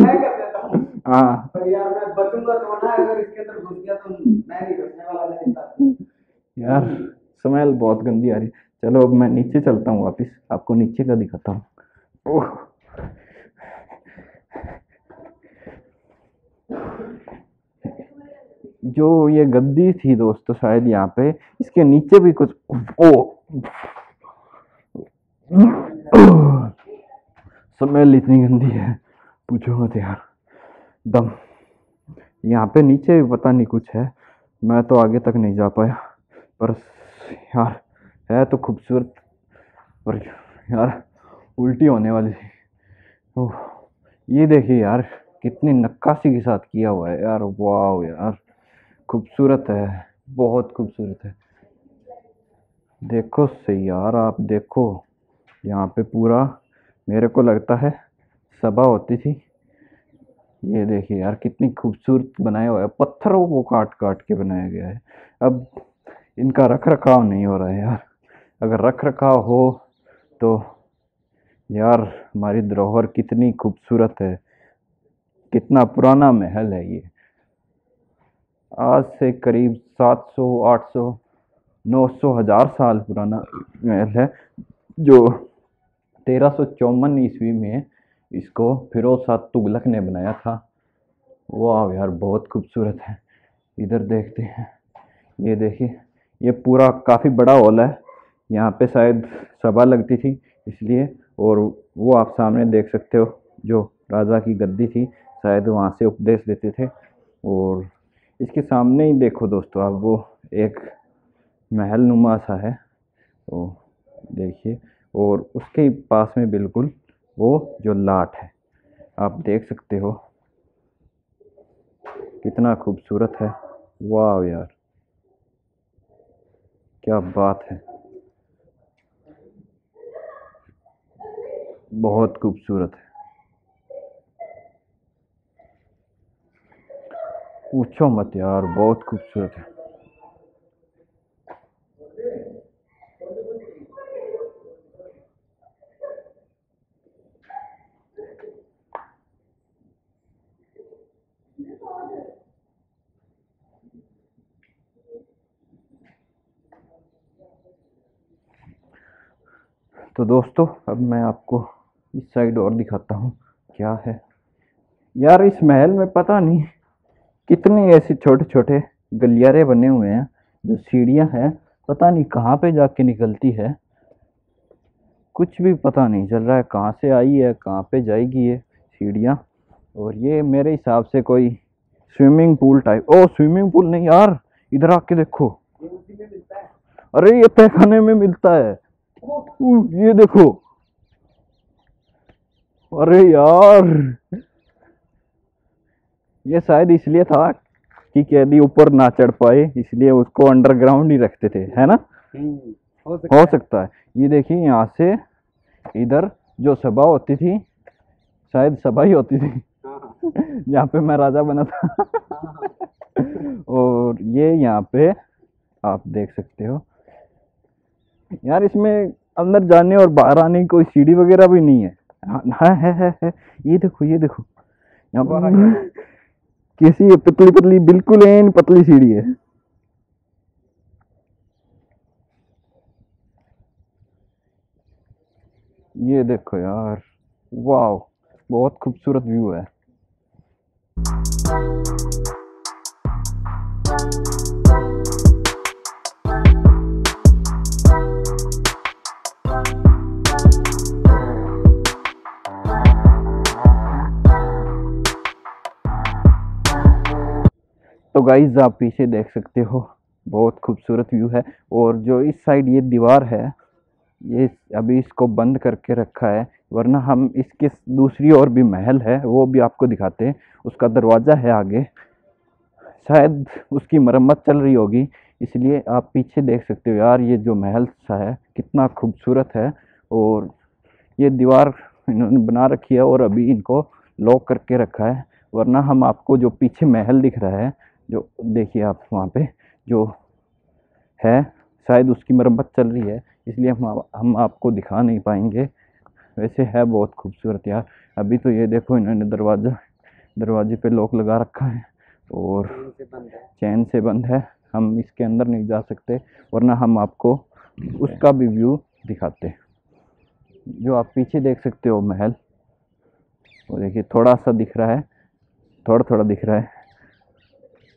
मैं कर देता हूँ। हाँ। पर यार मैं बचूँगा तो ना अगर इसके अंदर घुस गया तो मैं नहीं बचने वाला मेरे साथ। यार स्मेल बहुत गंदी आ रही है। चलो अब मैं नीचे चलता हूँ वापस। आपको नीचे का दिखाता हूँ। ओह। जो ये गद्दी थी दोस्तों शायद यहाँ पे, इसके नीचे भी कुछ ओ, स्मेल इतनी गंदी है। पूछो मत यार। दम। यहाँ पे नीचे भी पता नहीं कुछ है। मैं तो आगे तक नहीं जा पाया। पर यार, है तो खूबसूरत। पर यार, उल्टी होने वाली थी। ओह, ये देखिए यार, कितनी नक्काशी के साथ किया हुआ है यार। वाह यार। खूबसूरत है, बहुत खूबसूरत है। देखो सही यार आप देखो। यहाँ पे पूरा, मेरे को लगता है, सभा होती थी। ये देखिए यार, कितनी खूबसूरत बनाया हुआ है। पत्थरों को काट काट के बनाया गया है। अब इनका रख रखाव नहीं हो रहा है यार। अगर रख रखाव हो तो यार, हमारी धरोहर कितनी खूबसूरत है। कितना पुराना महल है ये। आज से करीब 700, 800, 900 हज़ार साल पुराना महल है जो तेरह सौ चौवन ईस्वी में इसको फिरोज शाह तुगलक ने बनाया था। वाह यार बहुत खूबसूरत है। इधर देखते हैं। ये देखिए ये पूरा काफ़ी बड़ा हॉल है। यहाँ पे शायद सभा लगती थी इसलिए और वो आप सामने देख सकते हो जो राजा की गद्दी थी शायद वहाँ से उपदेश देते थे और इसके सामने ही देखो दोस्तों आप वो एक महल नुमा सा है। वो देखिए, और उसके पास में बिल्कुल वो जो लाट है, आप देख सकते हो। कितना खूबसूरत है। वाह यार, क्या बात है। बहुत खूबसूरत है। पूछो मत यार, बहुत खूबसूरत है। तो दोस्तों, अब मैं आपको इस साइड और दिखाता हूँ क्या है। यार, इस महल में पता नहीं कितने ऐसे छोटे छोटे गलियारे बने हुए हैं, जो सीढ़ियाँ हैं, पता नहीं कहाँ पे जाके निकलती है। कुछ भी पता नहीं चल रहा है, कहाँ से आई है, कहाँ पे जाएगी ये सीढ़ियाँ। और ये मेरे हिसाब से कोई स्विमिंग पूल टाइप ओ स्विमिंग पूल नहीं यार, इधर आके देखो। अरे, ये तहखाने में मिलता है। ये देखो। अरे यार ये शायद इसलिए था कि कैदी ऊपर ना चढ़ पाए इसलिए उसको अंडरग्राउंड ही रखते थे है ना? हम्म, हो सकता हो सकता है। ये देखिए यहाँ से इधर जो सभा होती थी शायद सभा ही होती थी। हाँ, यहाँ पे मैं राजा बना था। हाँ। और ये यहाँ पे आप देख सकते हो। यार इसमें अंदर जाने और बाहर आने की कोई सीढ़ी वगैरह भी नहीं है। हाँ है है है, है। ये देखो ये देखो। यहाँ पर। कैसी पतली पतली बिल्कुल एन पतली सीढ़ी है। ये देखो यार वाह बहुत खूबसूरत व्यू है। तो गाइज़ आप पीछे देख सकते हो, बहुत खूबसूरत व्यू है और जो इस साइड ये दीवार है, ये अभी इसको बंद करके रखा है, वरना हम इसके दूसरी और भी महल है, वो भी आपको दिखाते हैं, उसका दरवाज़ा है आगे, शायद उसकी मरम्मत चल रही होगी, इसलिए आप पीछे देख सकते हो यार, ये जो महल सा है, कितना खूबसूरत है, और ये दीवार इन्होंने बना रखी है और अभी इनको लॉक करके रखा है, वरना हम आपको जो पीछे महल दिख रहा है जो देखिए आप वहाँ पे जो है शायद उसकी मरम्मत चल रही है इसलिए हम हम आपको दिखा नहीं पाएँगे। वैसे है बहुत खूबसूरत यार। अभी तो ये देखो इन्होंने दरवाज़ा दरवाजे पे लॉक लगा रखा है और चैन से बंद है। हम इसके अंदर नहीं जा सकते वरना हम आपको उसका भी व्यू दिखाते। जो आप पीछे देख सकते हो महल वो देखिए थोड़ा सा दिख रहा है थोड़ा थोड़ा दिख रहा है।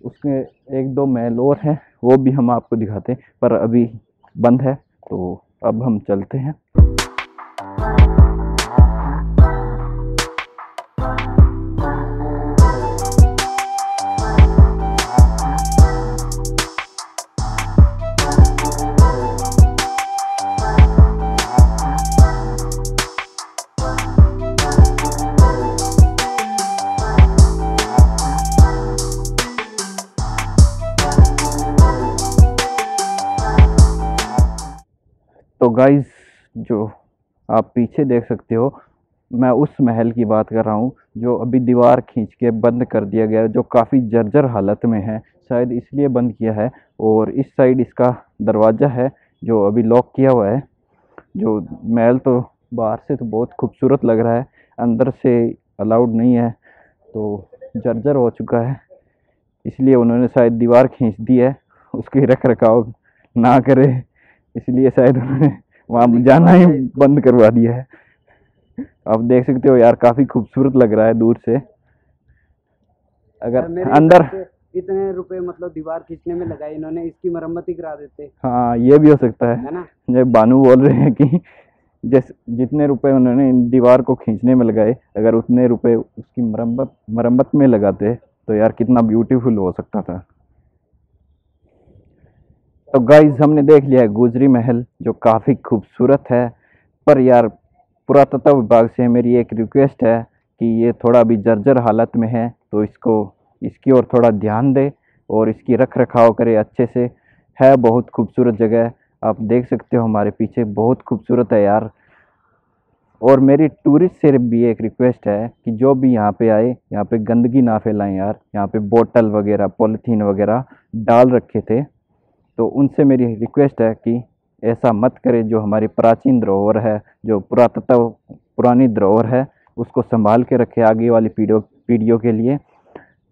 उसके एक दो मैल और हैं, वो भी हम आपको दिखाते हैं, पर अभी बंद है तो अब हम चलते हैं। गाइस जो आप पीछे देख सकते हो, मैं उस महल की बात कर रहा हूँ, जो अभी दीवार खींच के बंद कर दिया गया है, जो काफ़ी जर्जर हालत में है, शायद इसलिए बंद किया है, और इस साइड इसका दरवाज़ा है, जो अभी लॉक किया हुआ है, जो महल तो बाहर से तो बहुत खूबसूरत लग रहा है, अंदर से अलाउड नहीं है तो जर्जर हो चुका है, इसलिए उन्होंने शायद दीवार खींच दी है, उसकी रख रखाव ना करे, इसलिए शायद उन्होंने वहाँ जाना ही बंद करवा दिया है। आप देख सकते हो यार काफ़ी खूबसूरत लग रहा है दूर से। अगर अंदर इतने रुपए मतलब दीवार खींचने में लगाए इन्होंने इसकी मरम्मत ही करा देते। हाँ ये भी हो सकता है। है ना? जब बानू बोल रहे हैं कि जैसे जितने रुपए उन्होंने इन दीवार को खींचने में लगाए अगर उतने रुपए उसकी मरम्मत मरम्मत में लगाते तो यार कितना ब्यूटीफुल हो सकता था। तो गाइस हमने देख लिया है गुजरी महल, जो काफ़ी खूबसूरत है। पर यार, पुरातत्व विभाग से मेरी एक रिक्वेस्ट है कि ये थोड़ा अभी जर्जर हालत में है तो इसको, इसकी ओर थोड़ा ध्यान दे और इसकी रख रखाव करे अच्छे से। है बहुत खूबसूरत जगह आप देख सकते हो हमारे पीछे बहुत खूबसूरत है यार। और मेरी टूरिस्ट से भी एक रिक्वेस्ट है कि जो भी यहाँ पे आए, यहाँ पे गंदगी ना फैलाएँ यार। यहाँ पे बोतल वगैरह पॉलीथीन वगैरह डाल रखे थे। तो उनसे मेरी रिक्वेस्ट है कि ऐसा मत करें जो हमारी प्राचीन धरोहर है, जो पुरातत्व, पुरानी धरोहर है, उसको संभाल के रखे आगे वाली पीढ़ियों पीढ़ियों के लिए।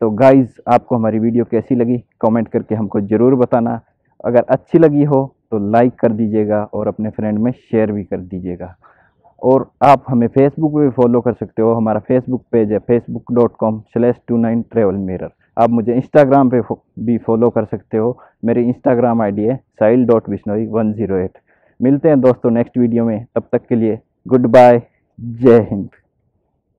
तो गाइज़ आपको हमारी वीडियो कैसी लगी? कमेंट करके हमको ज़रूर बताना। अगर अच्छी लगी हो तो लाइक कर दीजिएगा और अपने फ्रेंड में शेयर भी कर दीजिएगा। और आप हमें फेसबुक पे भी फॉलो कर सकते हो। हमारा फेसबुक पेज है Facebook dot com slash two nine travel mirror आप मुझे इंस्टाग्राम पे भी फॉलो कर सकते हो। मेरी इंस्टाग्राम आईडी है Sahil dot Bishnoi one zero eight मिलते हैं दोस्तों नेक्स्ट वीडियो में। तब तक के लिए गुड बाय जय हिंद।